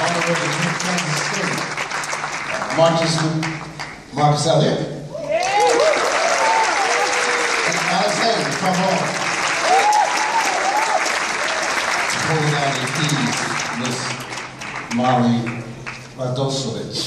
all the way Kansas City. Marcus, Marcus Elliot. And Alexander, come on. hold down the keys, Miss Molly Radosovich,